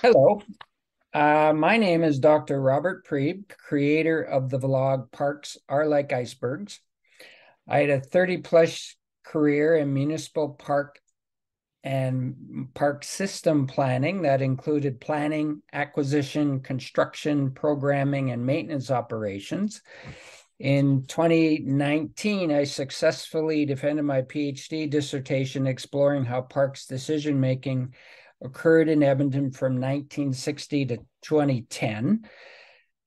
Hello, uh, my name is Dr. Robert Priebe, creator of the vlog Parks Are Like Icebergs. I had a 30 plus career in municipal park and park system planning that included planning, acquisition, construction, programming, and maintenance operations. In 2019, I successfully defended my PhD dissertation exploring how parks decision making occurred in Edmonton from 1960 to 2010.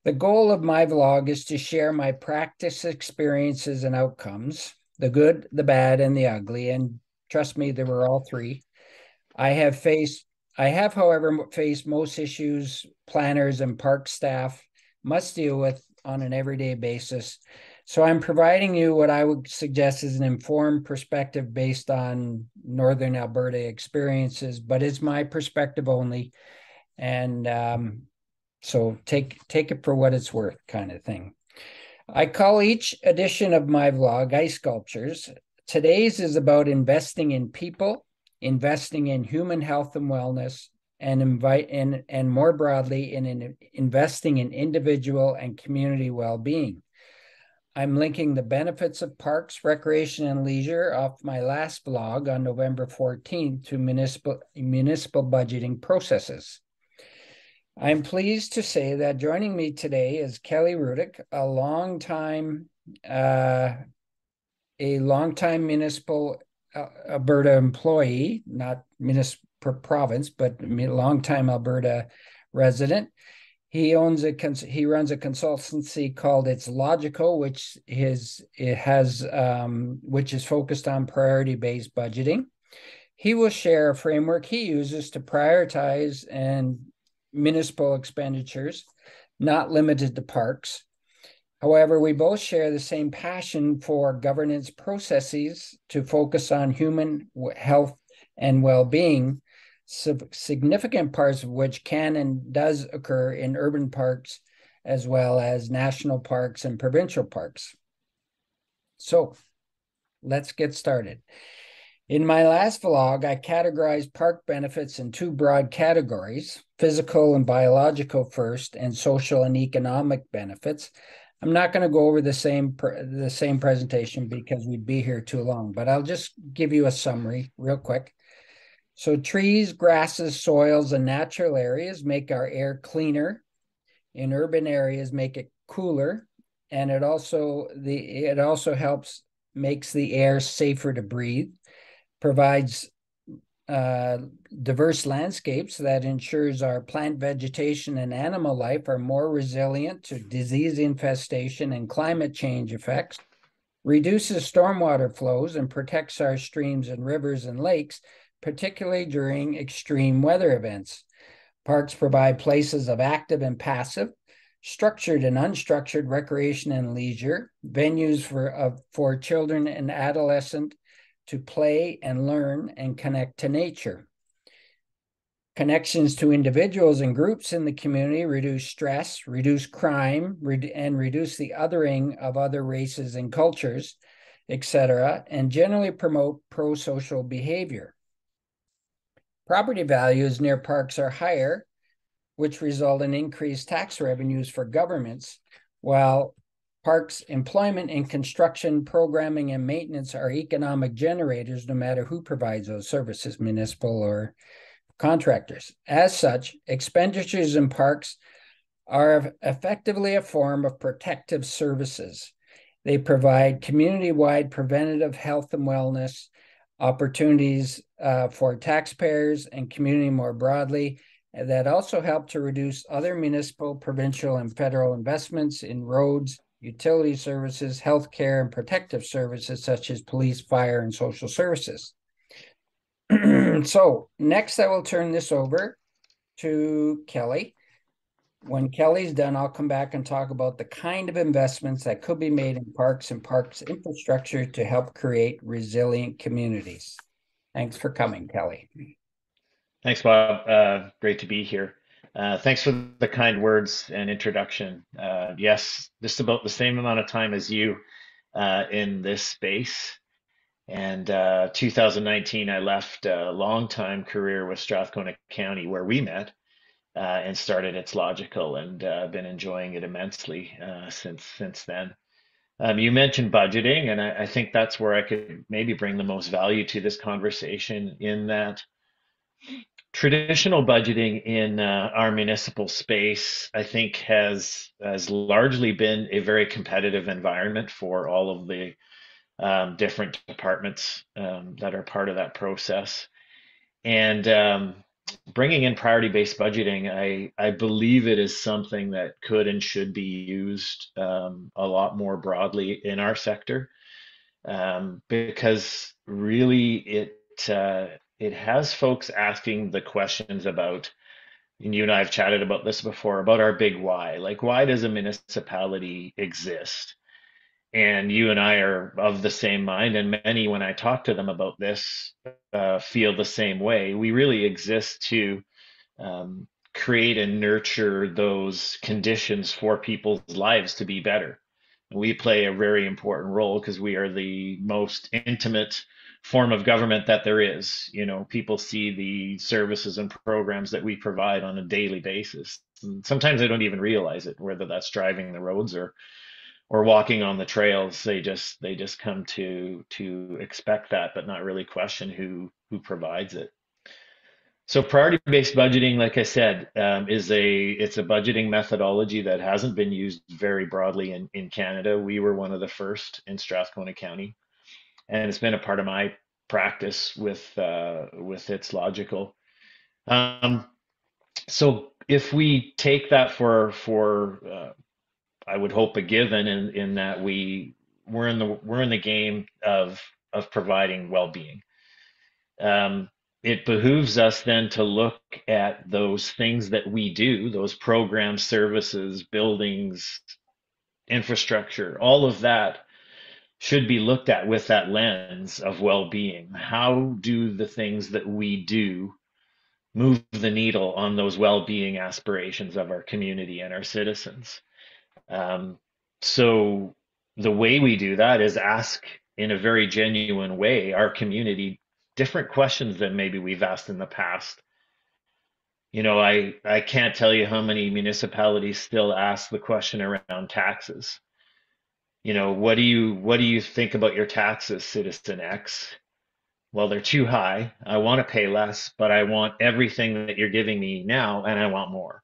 The goal of my vlog is to share my practice experiences and outcomes, the good, the bad, and the ugly. And trust me, there were all three. I have faced, I have, however, faced most issues planners and park staff must deal with on an everyday basis. So I'm providing you what I would suggest is an informed perspective based on Northern Alberta experiences, but it's my perspective only. And um, so take take it for what it's worth, kind of thing. I call each edition of my vlog Ice Sculptures. Today's is about investing in people, investing in human health and wellness, and invite in and more broadly in, in investing in individual and community well-being. I'm linking the benefits of parks, recreation, and leisure off my last blog on November 14th to municipal municipal budgeting processes. I'm pleased to say that joining me today is Kelly Rudyk, a long time uh, a longtime municipal uh, Alberta employee, not municipal province, but longtime Alberta resident. He owns a he runs a consultancy called It's Logical, which his it has um, which is focused on priority based budgeting. He will share a framework he uses to prioritize and municipal expenditures, not limited to parks. However, we both share the same passion for governance processes to focus on human health and well being, significant parts of which can and does occur in urban parks as well as national parks and provincial parks. So let's get started. In my last vlog, I categorized park benefits in two broad categories, physical and biological first, and social and economic benefits. I'm not going to go over the same the same presentation because we'd be here too long, but I'll just give you a summary real quick. So trees, grasses, soils, and natural areas make our air cleaner. In urban areas, make it cooler, and it also the it also helps makes the air safer to breathe provides uh, diverse landscapes that ensures our plant vegetation and animal life are more resilient to disease infestation and climate change effects, reduces stormwater flows and protects our streams and rivers and lakes, particularly during extreme weather events. Parks provide places of active and passive, structured and unstructured recreation and leisure, venues for, uh, for children and adolescent to play and learn and connect to nature. Connections to individuals and groups in the community reduce stress, reduce crime, and reduce the othering of other races and cultures, etc., and generally promote pro social behavior. Property values near parks are higher, which result in increased tax revenues for governments, while Parks, employment and construction, programming, and maintenance are economic generators no matter who provides those services, municipal or contractors. As such, expenditures in parks are effectively a form of protective services. They provide community wide preventative health and wellness opportunities uh, for taxpayers and community more broadly that also help to reduce other municipal, provincial, and federal investments in roads, utility services, healthcare, and protective services such as police, fire, and social services. so next I will turn this over to Kelly. When Kelly's done, I'll come back and talk about the kind of investments that could be made in parks and parks infrastructure to help create resilient communities. Thanks for coming, Kelly. Thanks, Bob. Uh, great to be here. Uh, thanks for the kind words and introduction. Uh, yes, just about the same amount of time as you uh, in this space. And uh, 2019, I left a long time career with Strathcona County where we met uh, and started It's Logical and uh, been enjoying it immensely uh, since since then. Um, you mentioned budgeting, and I, I, think that's where I could maybe bring the most value to this conversation. In that traditional budgeting in uh, our municipal space, I think has has largely been a very competitive environment for all of the um, different departments um, that are part of that process. And um, bringing in priority based budgeting, I, I believe it is something that could and should be used um, a lot more broadly in our sector um, because really it uh, it has folks asking the questions about and you and I have chatted about this before about our big why. Like, why does a municipality exist? And you and I are of the same mind, and many, when I talk to them about this, uh, feel the same way. We really exist to um, create and nurture those conditions for people's lives to be better. We play a very important role because we are the most intimate form of government that there is. You know, people see the services and programs that we provide on a daily basis. And sometimes they don't even realize it, whether that's driving the roads or or walking on the trails they just they just come to to expect that but not really question who who provides it. So priority based budgeting like i said um, is a it's a budgeting methodology that hasn't been used very broadly in in canada. We were one of the first in strathcona county and it's been a part of my practice with uh, with It's Logical. Um, so if we take that for for uh, I would hope a given in in that we we're in the we're in the game of of providing well-being. Um, it behooves us then to look at those things that we do, those programs, services, buildings, infrastructure, all of that should be looked at with that lens of well-being. How do the things that we do move the needle on those well-being aspirations of our community and our citizens? Um, so the way we do that is ask in a very genuine way our community different questions than maybe we've asked in the past. You know, I, I can't tell you how many municipalities still ask the question around taxes. You know, what do you what do you think about your taxes, citizen X? Well, they're too high. I want to pay less, but I want everything that you're giving me now and I want more.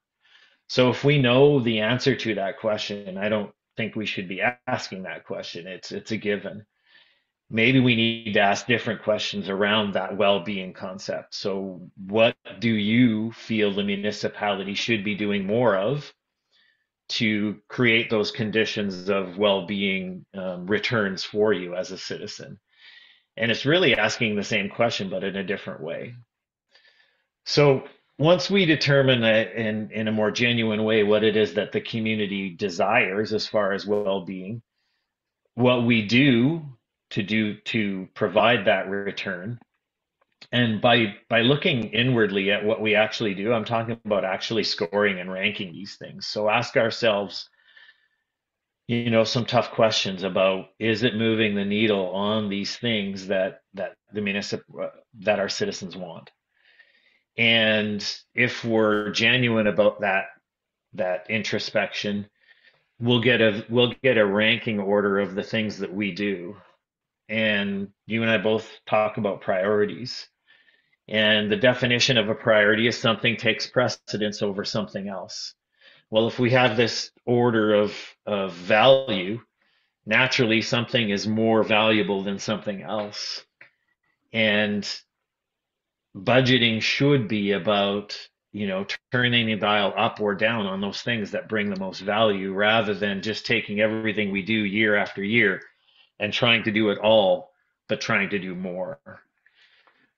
So if we know the answer to that question, I don't think we should be asking that question. It's it's a given. Maybe we need to ask different questions around that well-being concept. So what do you feel the municipality should be doing more of to create those conditions of well-being um, returns for you as a citizen? And it's really asking the same question, but in a different way. So once we determine in in a more genuine way what it is that the community desires as far as well-being what we do to do to provide that return and by by looking inwardly at what we actually do i'm talking about actually scoring and ranking these things. So ask ourselves you know some tough questions about is it moving the needle on these things that that the municipal uh, that our citizens want and if we're genuine about that that introspection, we'll get a we'll get a ranking order of the things that we do. And you and I both talk about priorities. And the definition of a priority is something takes precedence over something else. Well, if we have this order of, of value, naturally something is more valuable than something else. And budgeting should be about you know turning the dial up or down on those things that bring the most value rather than just taking everything we do year after year and trying to do it all but trying to do more.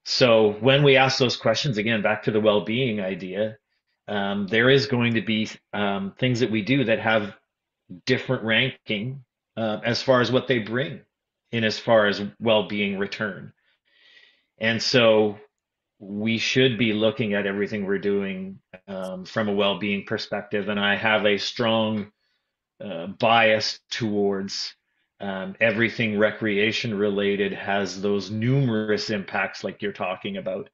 So when we ask those questions again back to the well-being idea um, there is going to be um, things that we do that have different ranking uh, as far as what they bring in as far as well-being return. And so we should be looking at everything we're doing um, from a well-being perspective. And i have a strong uh, bias towards um, everything recreation related has those numerous impacts like you're talking about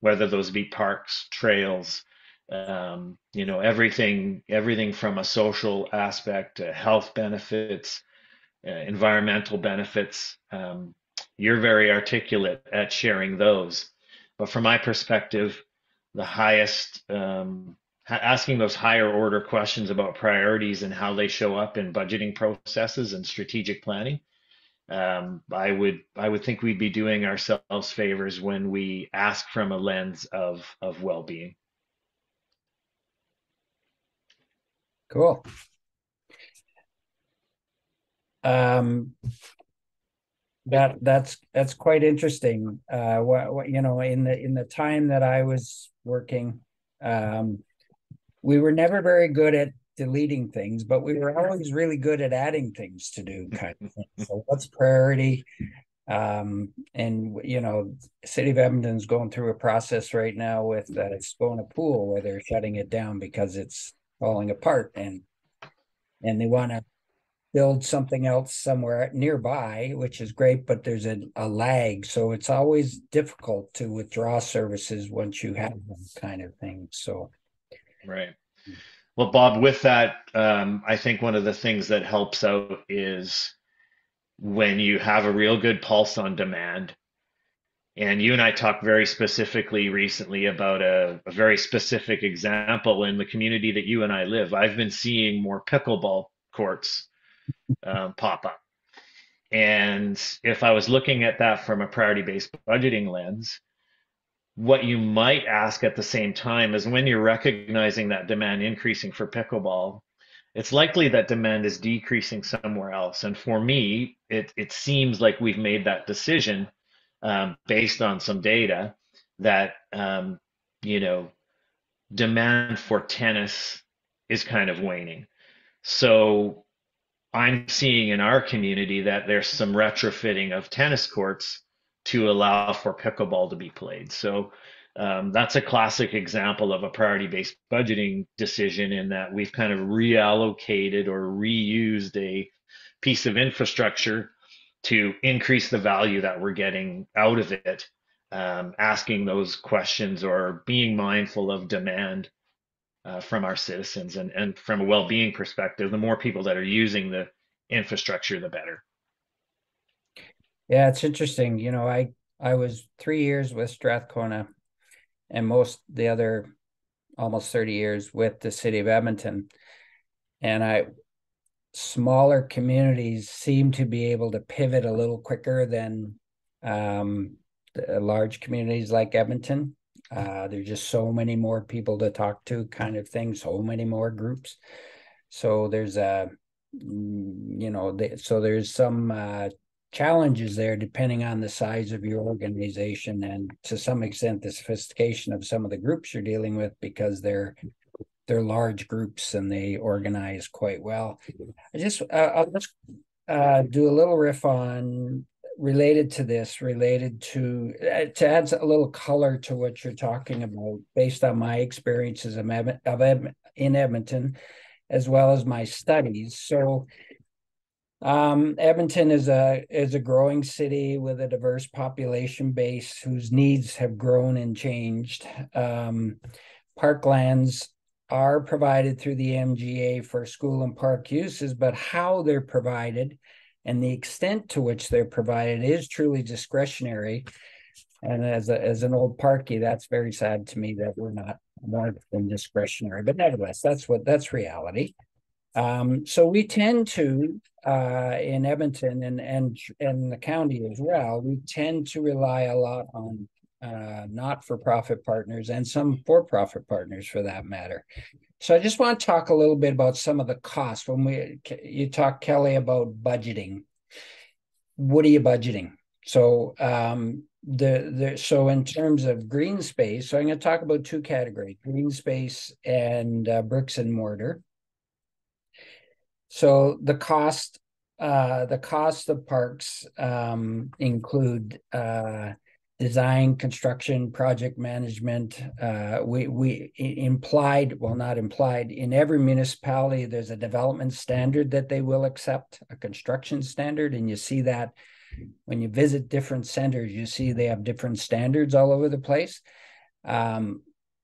whether those be parks trails um, you know everything everything from a social aspect to health benefits uh, environmental benefits. Um, you're very articulate at sharing those but from my perspective the highest um, asking those higher order questions about priorities and how they show up in budgeting processes and strategic planning um, I would I would think we'd be doing ourselves favors when we ask from a lens of of well-being. Cool. Um, that that's that's quite interesting. Uh, what, what you know in the in the time that I was working, um, we were never very good at deleting things, but we were always really good at adding things to do kind of thing. So what's priority? Um, and you know, City of Edmonton's going through a process right now with uh, Scona Pool where they're shutting it down because it's falling apart and and they want to build something else somewhere nearby, which is great, but there's a, a lag. So it's always difficult to withdraw services once you have them kind of thing. So right. Well, Bob, with that, um, I think one of the things that helps out is when you have a real good pulse on demand. And you and I talked very specifically recently about a, a very specific example in the community that you and I live. I've been seeing more pickleball courts um, pop up. And if I was looking at that from a priority based budgeting lens, what you might ask at the same time is when you're recognizing that demand increasing for pickleball, it's likely that demand is decreasing somewhere else. And for me, it, it seems like we've made that decision um, based on some data that, um, you know, demand for tennis is kind of waning. So I'm seeing in our community that there's some retrofitting of tennis courts to allow for pickleball to be played. So um, that's a classic example of a priority based budgeting decision in that we've kind of reallocated or reused a piece of infrastructure to increase the value that we're getting out of it, um, asking those questions or being mindful of demand uh, from our citizens. And, and from a well being perspective, the more people that are using the infrastructure, the better. Yeah, it's interesting. You know, I I was three years with Strathcona, and most the other almost thirty years with the city of Edmonton, and I smaller communities seem to be able to pivot a little quicker than um, large communities like Edmonton. Uh, there's just so many more people to talk to, kind of thing. So many more groups. So there's a, mm, you know, so there's some uh, challenges there depending on the size of your organization and to some extent the sophistication of some of the groups you're dealing with because they're they're large groups and they organize quite well i just uh, i'll just uh, do a little riff on related to this related to uh, to add a little color to what you're talking about based on my experiences of, of in edmonton as well as my studies so um, Edmonton is a is a growing city with a diverse population base whose needs have grown and changed. Um, parklands are provided through the MGA for school and park uses, but how they're provided and the extent to which they're provided is truly discretionary. And as a, as an old parky, that's very sad to me that we're not more than discretionary. But nevertheless, that's what that's reality. Um, so we tend to uh, in Edmonton and and and the county as well, we tend to rely a lot on uh, not-for-profit partners and some for-profit partners for that matter. So I just want to talk a little bit about some of the costs. When we you talk Kelly about budgeting, what are you budgeting? So um, the the so in terms of green space, so I'm going to talk about two categories: green space and uh, bricks and mortar. So the cost, uh, the cost of parks um, include uh, design, construction, project management. Uh, we we implied, well, not implied. In every municipality, there's a development standard that they will accept, a construction standard, and you see that when you visit different centers, you see they have different standards all over the place. Um,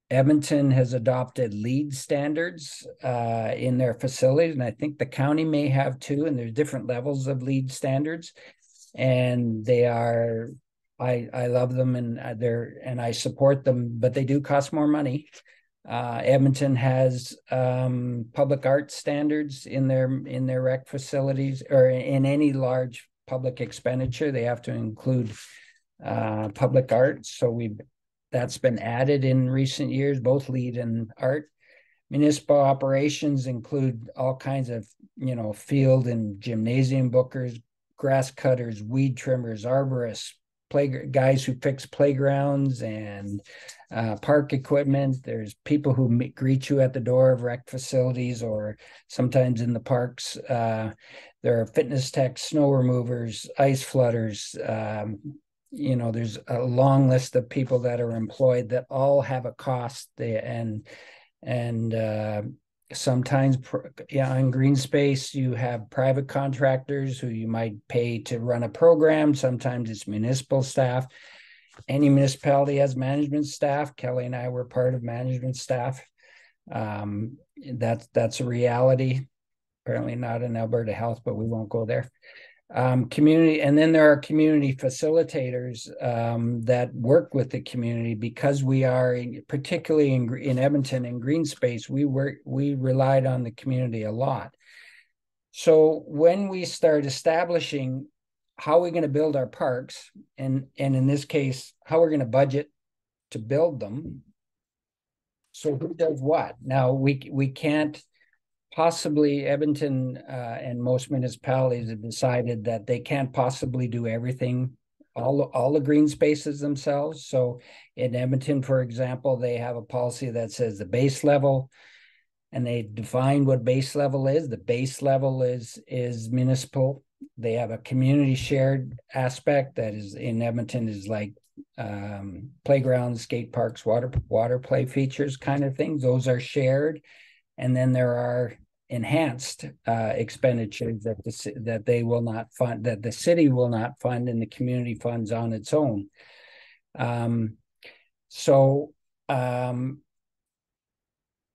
Edmonton has adopted LEED standards uh, in their facilities, and I think the county may have too. And there's different levels of LEED standards, and they are. I I love them, and uh, they're and I support them, but they do cost more money. Uh, Edmonton has um, public art standards in their in their rec facilities or in any large public expenditure. They have to include uh, public art. So we that's been added in recent years, both LEED and art. Municipal operations include all kinds of, you know, field and gymnasium bookers, grass cutters, weed trimmers, arborists, play guys who fix playgrounds and uh, park equipment. There's people who meet, greet you at the door of rec facilities or sometimes in the parks. Uh, there are fitness techs, snow removers, ice flooders, um, you know there's a long list of people that are employed that all have a cost and and uh, sometimes yeah in green space you have private contractors who you might pay to run a program. Sometimes it's municipal staff. Any municipality has management staff. Kelly and i were part of management staff. Um, that's that's a reality. Apparently not in alberta health but we won't go there um, community and then there are community facilitators um, that work with the community because we are in, particularly in, in edmonton in green space we work we relied on the community a lot. So when we start establishing how we're going to build our parks and and in this case how we're going to budget to build them so who does what? Now we we can't possibly Edmonton uh, and most municipalities have decided that they can't possibly do everything, all all the green spaces themselves. So in Edmonton, for example, they have a policy that says the base level, and they define what base level is. The base level is is municipal. They have a community shared aspect that is in Edmonton is like um, playgrounds, skate parks, water water play features, kind of things. Those are shared, and then there are enhanced uh, expenditures that the that they will not fund that the city will not fund and the community funds on its own. Um, so um,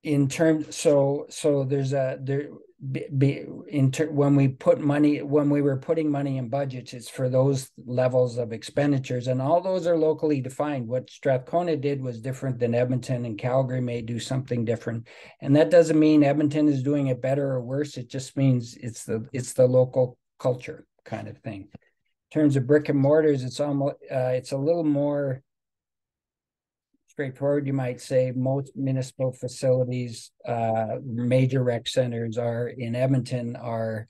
in terms, so so there's a there be, in ter- when we put money when we were putting money in budgets it's for those levels of expenditures and all those are locally defined. What strathcona did was different than edmonton and calgary may do something different. And that doesn't mean edmonton is doing it better or worse it just means it's the it's the local culture kind of thing. In terms of brick and mortars it's almost uh, it's a little more straightforward, you might say most municipal facilities, uh, major rec centers are in Edmonton are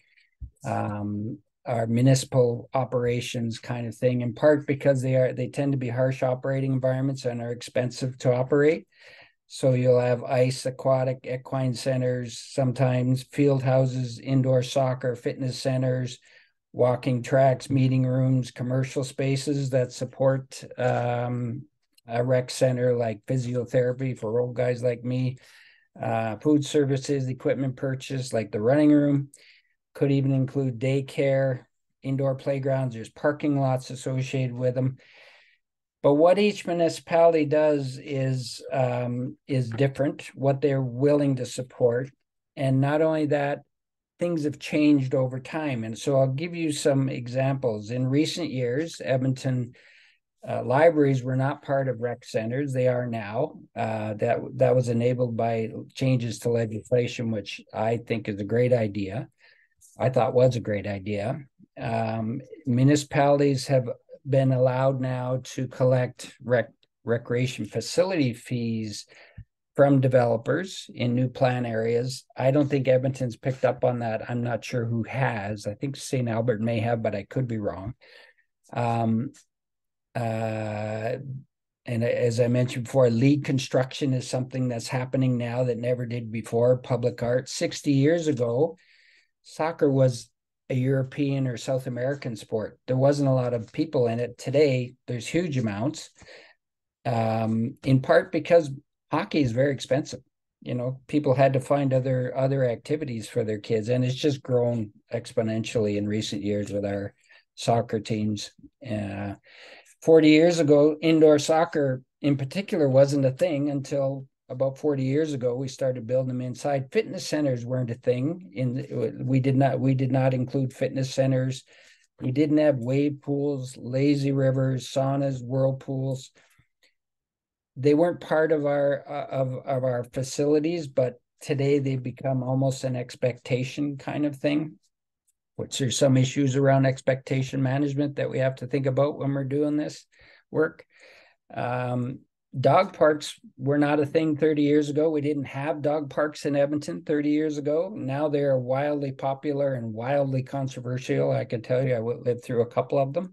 um, are municipal operations kind of thing, in part because they are they tend to be harsh operating environments and are expensive to operate. So you'll have ice, aquatic, equine centers, sometimes field houses, indoor soccer, fitness centers, walking tracks, meeting rooms, commercial spaces that support um, a rec center like physiotherapy for old guys like me, uh, food services, equipment purchase like the running room, could even include daycare, indoor playgrounds. There's parking lots associated with them. But what each municipality does is um, is different. What they're willing to support, and not only that, things have changed over time. And so I'll give you some examples. In recent years, Edmonton uh, libraries were not part of rec centers. They are now. Uh, that that was enabled by changes to legislation, which I think is a great idea. I thought was a great idea. Um, municipalities have been allowed now to collect rec recreation facility fees from developers in new plan areas. I don't think Edmonton's picked up on that. I'm not sure who has. I think St. Albert may have, but I could be wrong. Um, uh, and as I mentioned before, LEED construction is something that's happening now that never did before. Public art. 60 years ago, soccer was a European or South American sport. There wasn't a lot of people in it. Today, there's huge amounts, um, in part because hockey is very expensive. You know, people had to find other other activities for their kids, and it's just grown exponentially in recent years with our soccer teams. Uh, 40 years ago, indoor soccer in particular wasn't a thing until about 40 years ago we started building them inside. Fitness centers weren't a thing in we did not we did not include fitness centers. We didn't have wave pools lazy rivers saunas whirlpools. They weren't part of our uh, of of our facilities but today they become almost an expectation kind of thing which there's some issues around expectation management that we have to think about when we're doing this work um, dog parks were not a thing 30 years ago. We didn't have dog parks in Edmonton 30 years ago. Now they are wildly popular and wildly controversial. I can tell you, I lived through a couple of them.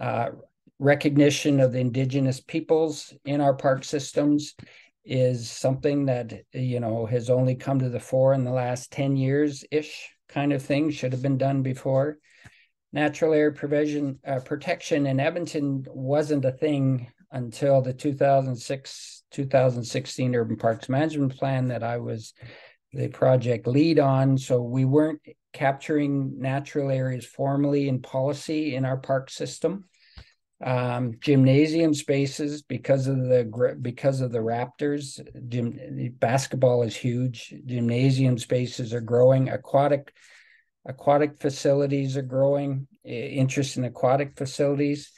Uh, recognition of the indigenous peoples in our park systems is something that you know has only come to the fore in the last 10 years ish kind of thing should have been done before. Natural area provision uh, protection in edmonton wasn't a thing until the 2006 2016 urban parks management plan that i was the project lead on. So we weren't capturing natural areas formally in policy in our park system um, gymnasium spaces because of the because of the raptors gym, basketball is huge. Gymnasium spaces are growing. Aquatic aquatic facilities are growing. Interest in aquatic facilities.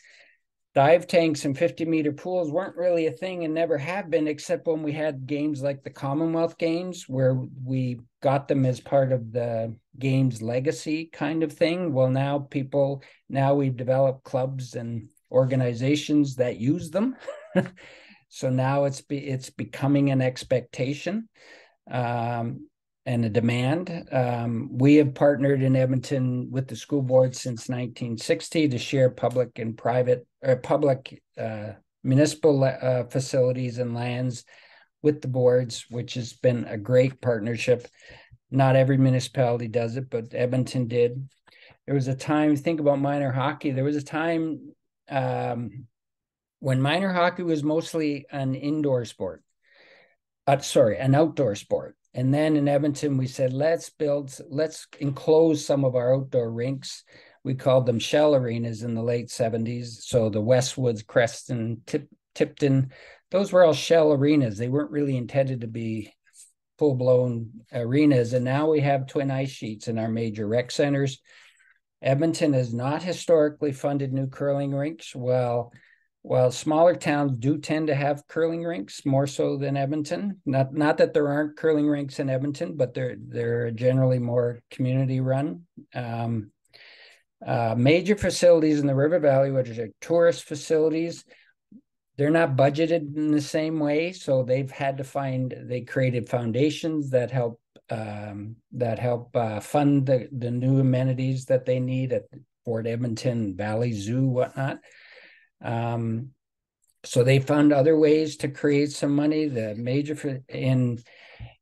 Dive tanks and 50 meter pools weren't really a thing and never have been except when we had games like the commonwealth games where we got them as part of the games legacy kind of thing. Well now people now we've developed clubs and organizations that use them so now it's be, it's becoming an expectation um, and a demand. Um, we have partnered in Edmonton with the school board since 1960 to share public and private or public uh, municipal uh, facilities and lands with the boards, which has been a great partnership. Not every municipality does it, but Edmonton did. There was a time, think about minor hockey. There was a time um, when minor hockey was mostly an indoor sport. Uh, sorry, an outdoor sport and then in Edmonton, we said, let's build, let's enclose some of our outdoor rinks. We called them shell arenas in the late 70s. So the Westwoods, Creston, Tip, Tipton, those were all shell arenas. They weren't really intended to be full blown arenas. And now we have twin ice sheets in our major rec centers. Edmonton has not historically funded new curling rinks. Well, while smaller towns do tend to have curling rinks more so than Edmonton. Not not that there aren't curling rinks in Edmonton, but they're they're generally more community run. Um, uh, major facilities in the River Valley, which are tourist facilities, they're not budgeted in the same way. So they've had to find they created foundations that help um, that help uh, fund the the new amenities that they need at Fort Edmonton Valley Zoo, whatnot. Um, so they found other ways to create some money. The major in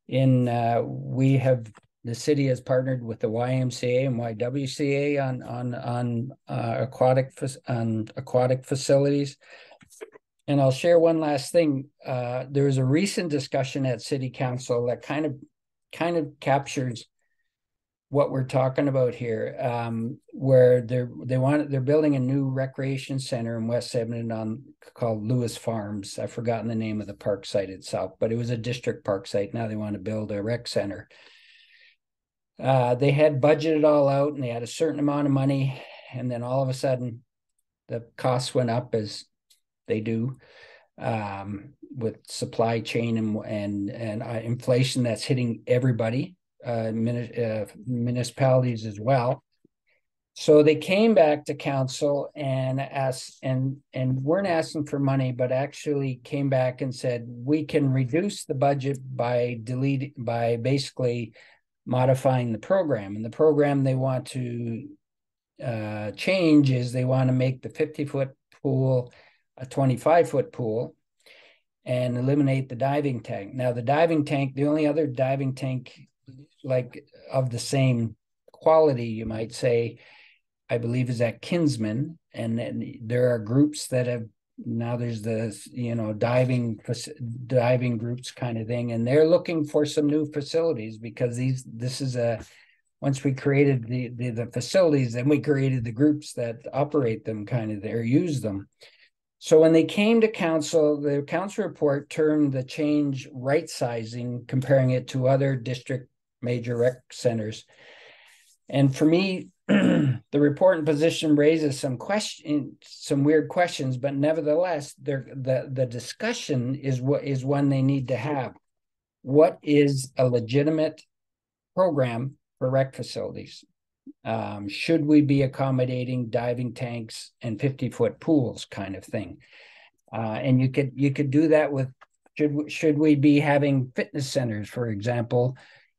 in uh, we have the city has partnered with the YMCA and YWCA on on on uh, aquatic on aquatic facilities. And I'll share one last thing. Uh, there was a recent discussion at City Council that kind of kind of captures what we're talking about here, um, where they're they want they're building a new recreation center in West Edmonton on called Lewis Farms. I've forgotten the name of the park site itself, but it was a district park site. Now they want to build a rec center. Uh, they had budgeted all out and they had a certain amount of money, and then all of a sudden, the costs went up as they do um, with supply chain and and and uh, inflation that's hitting everybody uh, uh, municipalities as well. So they came back to council and asked, and and weren't asking for money, but actually came back and said we can reduce the budget by delete by basically modifying the program. And the program they want to uh, change is they want to make the 50 foot pool a 25 foot pool and eliminate the diving tank. Now, the diving tank, the only other diving tank like of the same quality, you might say, I believe is at Kinsmen, and, there are groups that have now there's the you know diving diving groups kind of thing, and they're looking for some new facilities because these this is a once we created the, the, the facilities, then we created the groups that operate them kind of there, use them. So when they came to council, the council report termed the change right sizing, comparing it to other district major rec centers. And for me, the report and position raises some question, some weird questions, but nevertheless, the the discussion is what is one they need to have. What is a legitimate program for rec facilities? Um, should we be accommodating diving tanks and 50 foot pools kind of thing? Uh, and you could you could do that with should should we be having fitness centers, for example,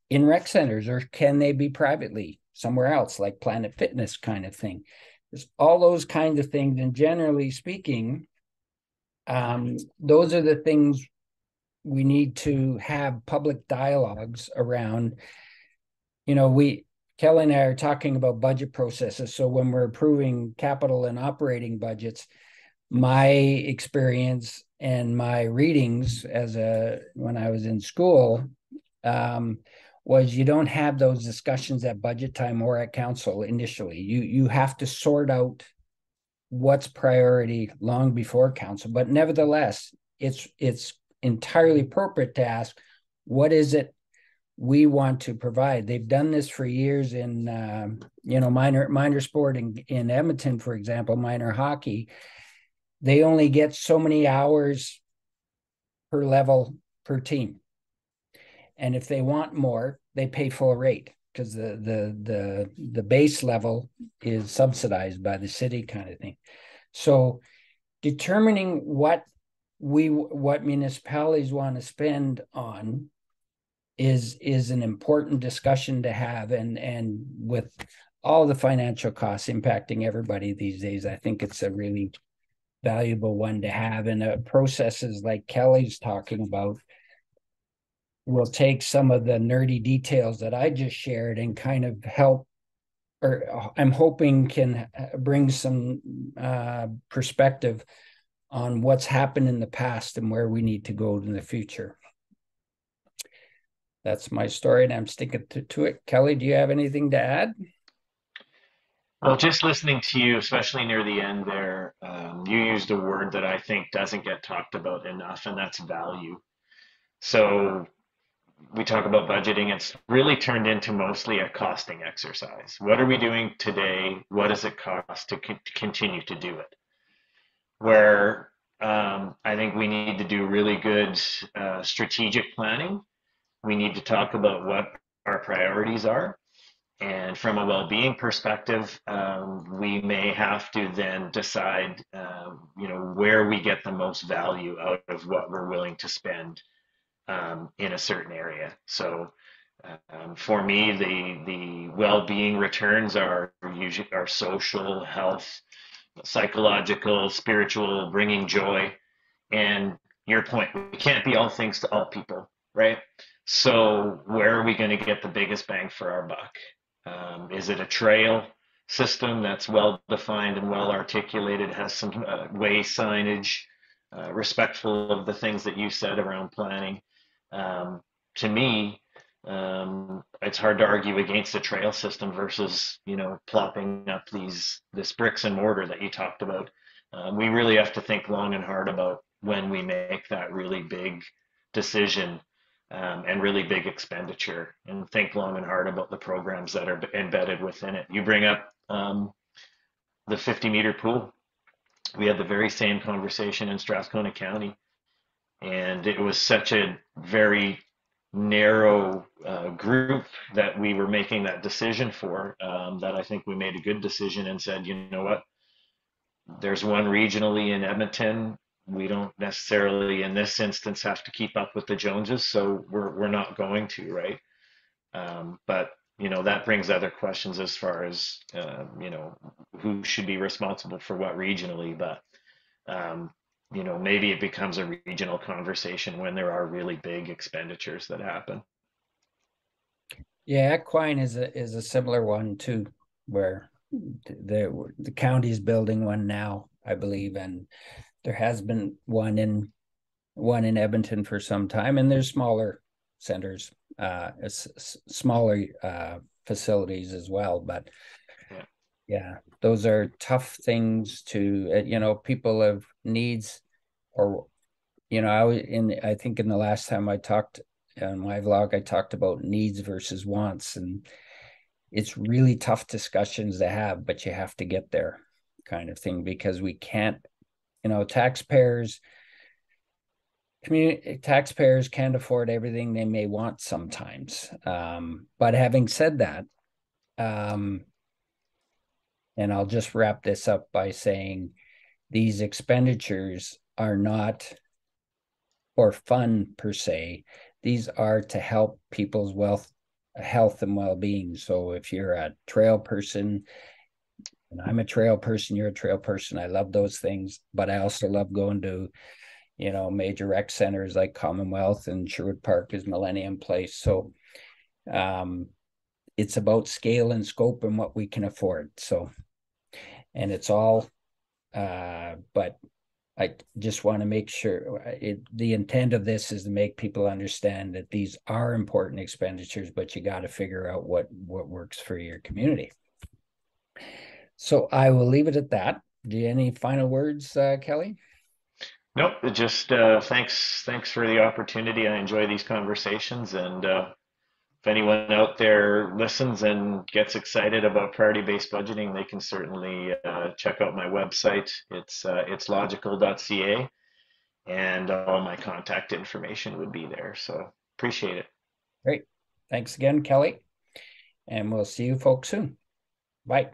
in rec centers, or can they be privately somewhere else, like Planet Fitness kind of thing? There's all those kinds of things, and generally speaking, um, those are the things we need to have public dialogues around. You know, we Kelly and I are talking about budget processes. So when we're approving capital and operating budgets, my experience and my readings as a when I was in school um, was you don't have those discussions at budget time or at council initially. You you have to sort out what's priority long before council. But nevertheless, it's it's entirely appropriate to ask what is it we want to provide. They've done this for years in uh, you know minor minor sport in, in Edmonton, for example, minor hockey. They only get so many hours per level per team, and if they want more, they pay full rate because the the the the base level is subsidized by the city, kind of thing. So, determining what we what municipalities want to spend on is is an important discussion to have and and with all the financial costs impacting everybody these days i think it's a really valuable one to have. And uh, processes like kelly's talking about will take some of the nerdy details that i just shared and kind of help or uh, i'm hoping can uh, bring some uh, perspective on what's happened in the past and where we need to go in the future that's my story and I'm sticking to, to it. Kelly, do you have anything to add? Well, just listening to you, especially near the end there, um, you used a word that I think doesn't get talked about enough, and that's value. So we talk about budgeting, it's really turned into mostly a costing exercise. What are we doing today? What does it cost to co- continue to do it? Where um, I think we need to do really good uh, strategic planning we need to talk about what our priorities are. And from a well-being perspective, um, we may have to then decide, um, you know, where we get the most value out of what we're willing to spend um, in a certain area. So, um, for me, the the well-being returns are usually our social health, psychological, spiritual, bringing joy. And your point, we can't be all things to all people, right? So where are we going to get the biggest bang for our buck? Um, is it a trail system that's well defined and well articulated, has some uh, way signage, uh, respectful of the things that you said around planning? Um, to me, um, it's hard to argue against a trail system versus you know plopping up these this bricks and mortar that you talked about. Um, we really have to think long and hard about when we make that really big decision um, and really big expenditure and think long and hard about the programs that are embedded within it. You bring up um, the 50 meter pool. We had the very same conversation in Strathcona County, and it was such a very narrow uh, group that we were making that decision for um, that I think we made a good decision and said, you know what, there's one regionally in Edmonton we don't necessarily in this instance have to keep up with the Joneses, so we're we're not going to, right? Um, but you know that brings other questions as far as uh, you know who should be responsible for what regionally, but um, you know maybe it becomes a regional conversation when there are really big expenditures that happen. Yeah, equine is a is a similar one too, where the the county's building one now, I believe, and there has been one in one in Edmonton for some time, and there's smaller centers, uh, smaller uh, facilities as well. But Yeah, those are tough things to, uh, you know, people have needs or, you know, I was in, I think in the last time I talked on my vlog, I talked about needs versus wants and it's really tough discussions to have, but you have to get there kind of thing because we can't, you know, taxpayers, community taxpayers can't afford everything they may want sometimes. Um, but having said that, um, and I'll just wrap this up by saying these expenditures are not for fun per se. These are to help people's wealth, health, and well being. So if you're a trail person, and I'm a trail person, you're a trail person, I love those things, but I also love going to you know, major rec centers like Commonwealth and Sherwood Park is Millennium Place. So um, it's about scale and scope and what we can afford. So, and it's all, uh, but I just want to make sure it, the intent of this is to make people understand that these are important expenditures, but you got to figure out what what works for your community. So I will leave it at that. Do you any final words, uh, Kelly? Nope. Just uh, thanks. Thanks for the opportunity. I enjoy these conversations, and uh, if anyone out there listens and gets excited about priority-based budgeting, they can certainly uh, check out my website. It's uh, it's logical.ca, and all my contact information would be there. So appreciate it. Great. Thanks again, Kelly. And we'll see you folks soon. Bye.